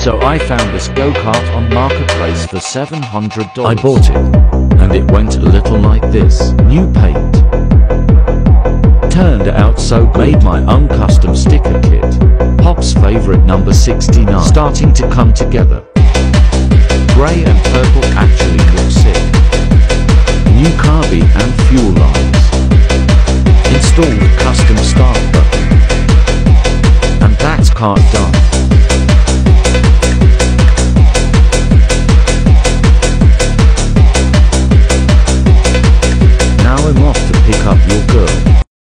So I found this go-kart on Marketplace for $700. I bought it, and it went a little like this. New paint. Turned out so good. Made my own custom sticker kit. Pop's favorite number 69. Starting to come together. Grey and purple actually look sick. New carby and fuel lines. Installed custom start button. And that's kart done. pick up your girl.